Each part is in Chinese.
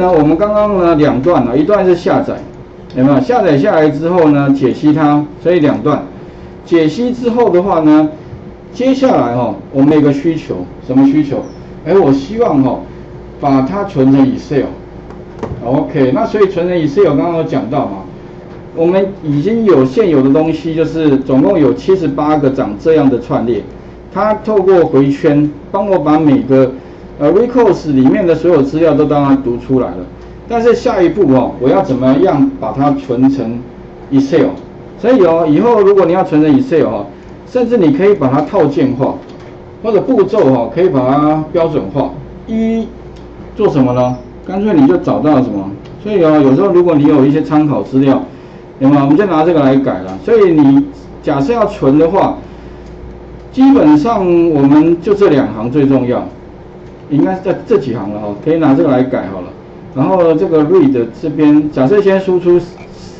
那我们刚刚呢两段呢，一段是下载，有没有？下载下来之后呢，解析它，所以两段。解析之后的话呢，接下来哈，我们有个需求，什么需求？哎，我希望哈，把它存成 Excel。OK，那所以存成 Excel 刚刚有讲到嘛，我们已经有现有的东西，就是总共有七十八个长这样的串列，它透过回圈帮我把每个呃 records 里面的所有资料都当它读出来了。但是下一步哦，我要怎么样把它存成 Excel？所以哦，以后如果你要存成 Excel 哈，甚至你可以把它套件化，或者步骤哈，可以把它标准化。一做什么呢？干脆你就找到什么？所以哦，有时候如果你有一些参考资料，对吗？我们就拿这个来改了。所以你假设要存的话，基本上我们就这两行最重要，应该是在这几行了哈，可以拿这个来改好了。然后这个 read 这边，假设先输出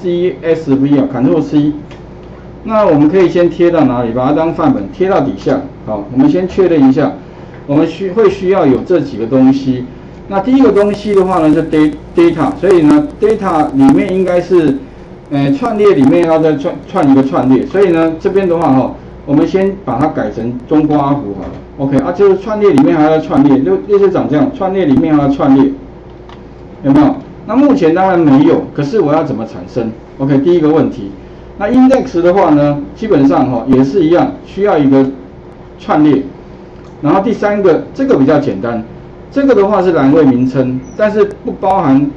CSV 啊，Ctrl C，那我们可以先贴到哪里？把它当范本贴到底下。好，我们先确认一下，我们需会需要有这几个东西。那第一个东西的话呢是 data，所以呢 data 里面应该是，呃串列里面要再串串一个串列，所以呢这边的话哈，我们先把它改成中括弧好了。OK 啊，就是串列里面还要串列，就类似长这样，串列里面还要串列。有没有？那目前当然没有，可是我要怎么产生？OK，第一个问题，那 index 的话呢，基本上哈也是一样，需要一个串列。然后第三个，这个比较简单，这个的话是栏位名称，但是不包含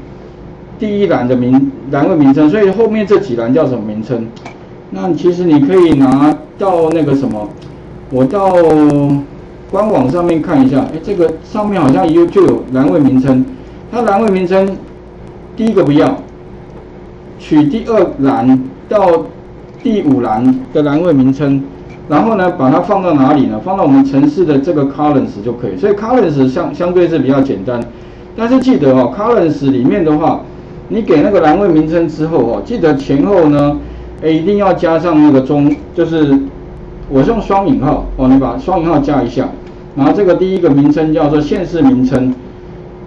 第一栏的名栏位名称，所以后面这几栏叫什么名称？那其实你可以拿到那个什么，我到官网上面看一下，哎，这个上面好像有就有栏位名称。它栏位名称，第一个不要，取第二栏到第五栏的栏位名称，然后呢，把它放到哪里呢？放到我们城市的这个 columns 就可以。所以 columns 相相对是比较简单，但是记得哦，columns 里面的话，你给那个栏位名称之后哦，记得前后呢，哎，一定要加上那个中，就是我是用双引号哦，你把双引号加一下，然后这个第一个名称叫做现市名称。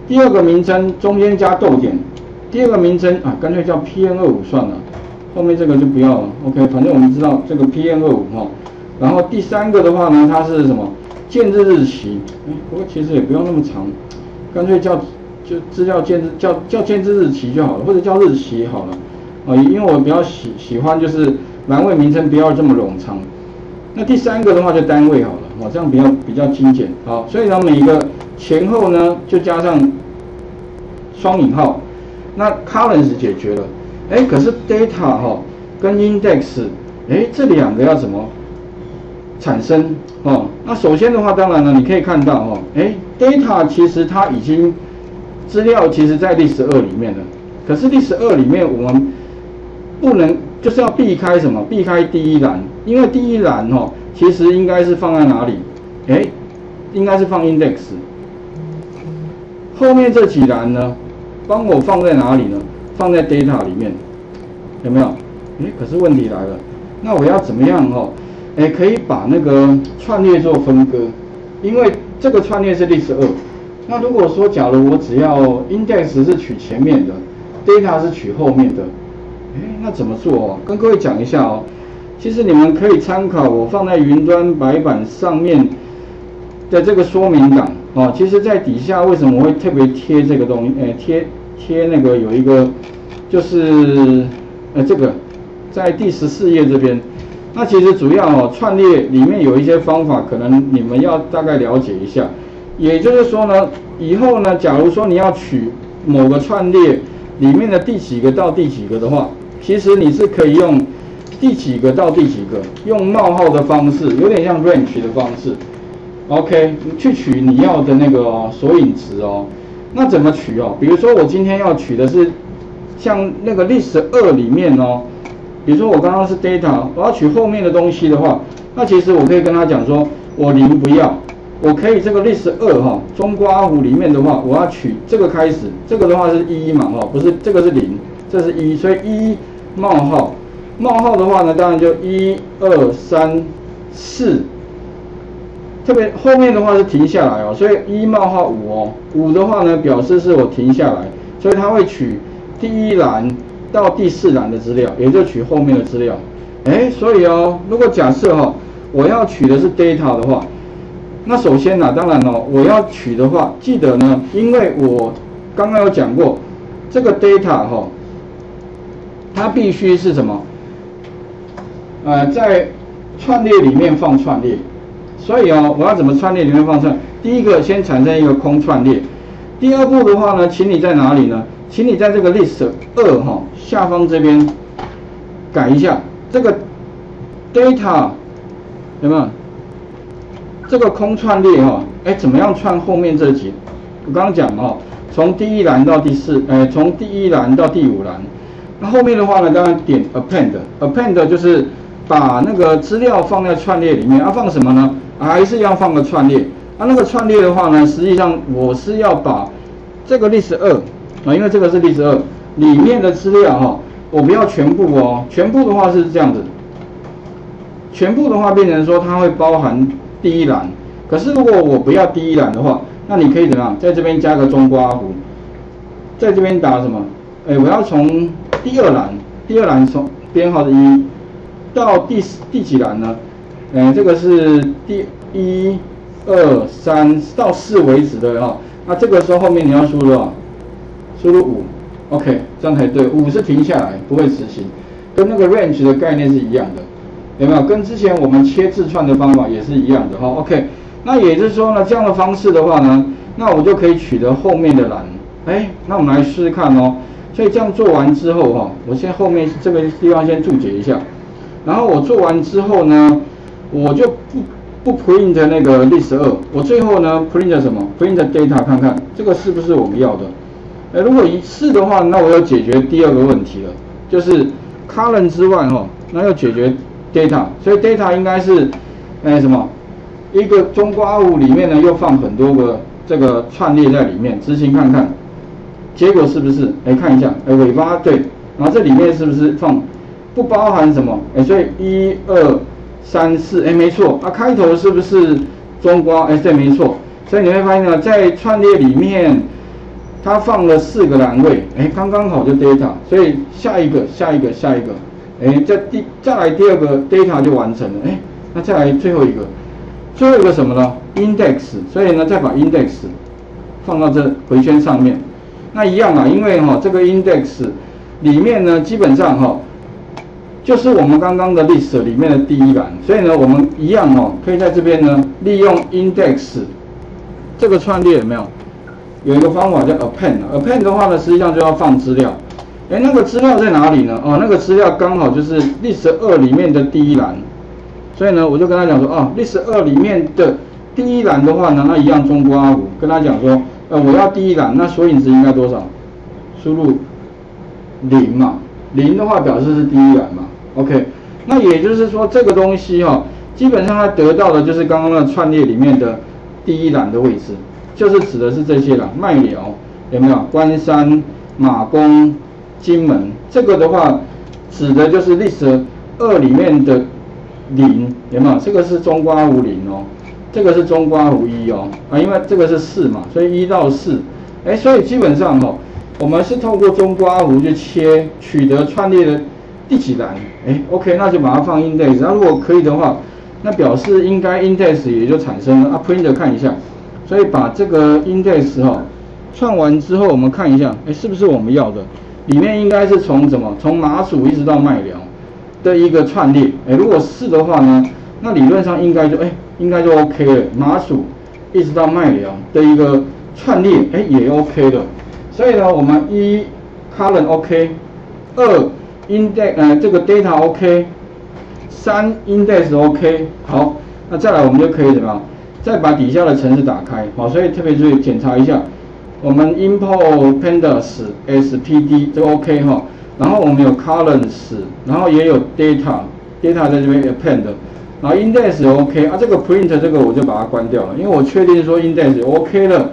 第二个名称中间加逗点，第二个名称啊，干脆叫 PM 二五算了，后面这个就不要了。OK，反正我们知道这个 PM 二五哈。然后第三个的话呢，它是什么？建制日期。哎，不过其实也不用那么长，干脆叫就资料建制叫叫建制日期就好了，或者叫日期好了。啊，因为我比较喜喜欢就是栏位名称不要这么冗长。那第三个的话就单位好了，哦，这样比较比较精简。好，所以呢每一个。前后呢就加上双引号，那 columns 解决了，哎，可是 data 哈跟 index，哎，这两个要怎么产生哦？那首先的话，当然了，你可以看到哦，哎，data 其实它已经资料其实在第十二里面了，可是第十二里面我们不能就是要避开什么？避开第一栏，因为第一栏哦，其实应该是放在哪里？哎，应该是放 index。后面这几栏呢，帮我放在哪里呢？放在 data 里面，有没有？哎，可是问题来了，那我要怎么样哦？哎，可以把那个串列做分割，因为这个串列是 list 二。那如果说，假如我只要 index 是取前面的，data 是取后面的，哎，那怎么做哦？跟各位讲一下哦。其实你们可以参考我放在云端白板上面的这个说明档。哦，其实，在底下为什么会特别贴这个东西？诶，贴贴那个有一个，就是呃，这个在第十四页这边。那其实主要哦，串列里面有一些方法，可能你们要大概了解一下。也就是说呢，以后呢，假如说你要取某个串列里面的第几个到第几个的话，其实你是可以用第几个到第几个，用冒号的方式，有点像 range 的方式。OK，去取你要的那个索引值哦。那怎么取哦？比如说我今天要取的是像那个 list 二里面哦，比如说我刚刚是 data，我要取后面的东西的话，那其实我可以跟他讲说，我零不要，我可以这个 list 二哈，中括弧里面的话，我要取这个开始，这个的话是一嘛哈，不是这个是零，这是一，所以一冒号冒号的话呢，当然就一二三四。特别后面的话是停下来哦，所以一冒号五哦，五的话呢表示是我停下来，所以它会取第一栏到第四栏的资料，也就取后面的资料。哎，所以哦，如果假设哈，我要取的是 data 的话，那首先呢，当然哦，我要取的话，记得呢，因为我刚刚有讲过，这个 data 哈，它必须是什么？呃，在串列里面放串列。所以哦，我要怎么串列里面放串？第一个先产生一个空串列。第二步的话呢，请你在哪里呢？请你在这个 list 二哈下方这边改一下这个 data 有没有？这个空串列哈，哎，怎么样串后面这几？我刚刚讲哦，从第一栏到第四，哎，从第一栏到第五栏。那后面的话呢，当然点 append，append 就是把那个资料放在串列里面。要放什么呢？还是要放个串列。啊，那个串列的话呢，实际上我是要把这个 list 二啊，因为这个是 list 二里面的资料哈，我不要全部哦，全部的话是这样子，全部的话变成说它会包含第一栏，可是如果我不要第一栏的话，那你可以怎么样，在这边加个中括弧，在这边打什么？哎，我要从第二栏，第二栏从编号的一到第第几栏呢？哎，这个是第一。二三到四为止的哈，那这个时候后面你要输入啊？输入五，OK，这样才对。五是停下来，不会执行，跟那个 range 的概念是一样的，有没有？跟之前我们切字串的方法也是一样的哈。OK，那也就是说呢，这样的方式的话呢，那我就可以取得后面的栏。哎，那我们来试试看哦。所以这样做完之后哈，我先后面这个地方先注解一下，然后我做完之后呢，我就不。不 print 那个 list 二，我最后呢 print 什么？print data 看看这个是不是我们要的？哎，如果一是的话，那我要解决第二个问题了，就是 column 之外哈，那要解决 data，所以 data 应该是哎什么？一个中括号里面呢又放很多个这个串列在里面，执行看看，结果是不是？哎，看一下，哎尾巴对，然后这里面是不是放不包含什么？哎，所以一二。三四哎，没错，啊，开头是不是中括？哎，对，没错。所以你会发现呢，在串列里面，它放了四个栏位，哎，刚刚好就 data。所以下一个，下一个，下一个，哎，这第再来第二个 data 就完成了，哎，那再来最后一个，最后一个什么呢？index。所以呢，再把 index 放到这回圈上面，那一样啊，因为哈这个 index 里面呢，基本上哈。就是我们刚刚的 list 里面的第一栏，所以呢，我们一样哦，可以在这边呢，利用 index 这个串列有没有？有一个方法叫 append，append 的话呢，实际上就要放资料。哎，那个资料在哪里呢？哦，那个资料刚好就是 list 二里面的第一栏。所以呢，我就跟他讲说，哦，list 二里面的第一栏的话呢，那一样中括弧，跟他讲说，呃，我要第一栏，那索引值应该多少？输入零嘛，零的话表示是第一栏嘛。OK，那也就是说这个东西哈，基本上它得到的就是刚刚那串列里面的第一栏的位置，就是指的是这些了。麦寮有没有？关山、马公、金门，这个的话指的就是 list 二里面的零，有没有？这个是中括弧零哦，这个是中括弧一哦，啊，因为这个是四嘛，所以一到四，哎，所以基本上哈，我们是透过中括弧去切取得串列的。第几栏？哎，OK，那就把它放 index。那如果可以的话，那表示应该 index 也就产生了。啊，print 看一下。所以把这个 index 哈串完之后，我们看一下，哎，是不是我们要的？里面应该是从什么？从麻薯一直到麦寮的一个串列。哎，如果是的话呢，那理论上应该就哎，应该就 OK 了。麻薯一直到麦寮的一个串列，哎，也 OK 的。所以呢，我们一 column OK，二。index 呃这个 data OK，三 index OK 好，那再来我们就可以怎么样？再把底下的程式打开，好，所以特别注意检查一下，我们 import pandas，spd 这个 OK 哈，然后我们有 columns，然后也有 data，data 在这边 append，然后 index OK 啊，这个 print 这个我就把它关掉了，因为我确定说 index OK 了，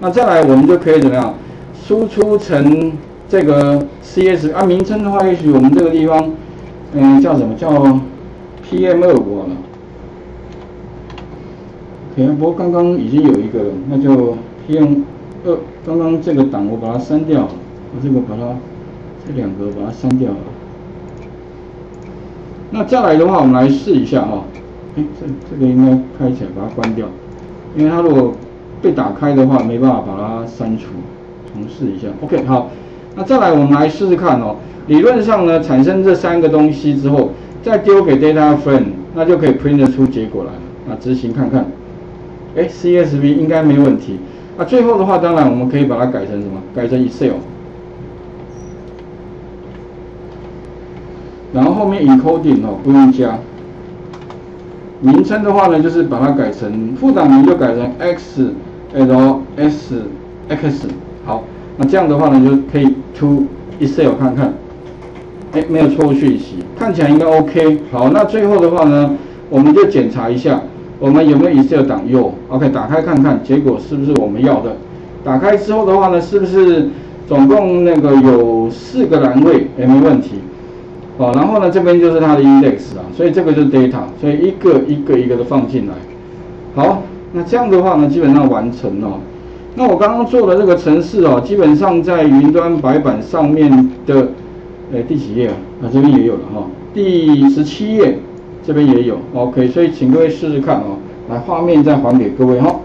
那再来我们就可以怎么样？输出成。这个 CS 啊，名称的话，也许我们这个地方，嗯，叫什么叫 PM 二五了。OK，不过刚刚已经有一个了，那就 PM 二，刚刚这个档我把它删掉了。我这个把它这两个把它删掉了。那再来的话，我们来试一下哈。哎，这这个应该开起来，把它关掉，因为它如果被打开的话，没办法把它删除。重试一下，OK，好。那再来我们来试试看哦。理论上呢，产生这三个东西之后，再丢给 Data Frame，那就可以 print 出结果来了。那执行看看，哎，CSV 应该没问题。那最后的话，当然我们可以把它改成什么？改成 Excel。后面 encoding 哦，不用加。名称的话呢，就是把它改成副档名就改成 x l s x。好，那这样的话呢，就可以 to Excel 看看。哎，没有错误讯息，看起来应该 OK。好，那最后的话呢，我们就检查一下。我们有没有 Excel 档？有，OK，打开看看，结果是不是我们要的？打开之后的话呢，是不是总共那个有四个栏位？哎，没问题。好，然后呢，这边就是它的 index 啊，所以这个就是 data，所以一个一个一个的放进来。好，那这样的话呢，基本上完成了。那我刚刚做的这个程式哦，基本上在云端白板上面的，哎，第几页啊？啊，这边也有了哈，第十七页。这边也有，OK，所以请各位试试看哦。来，画面再还给各位哈。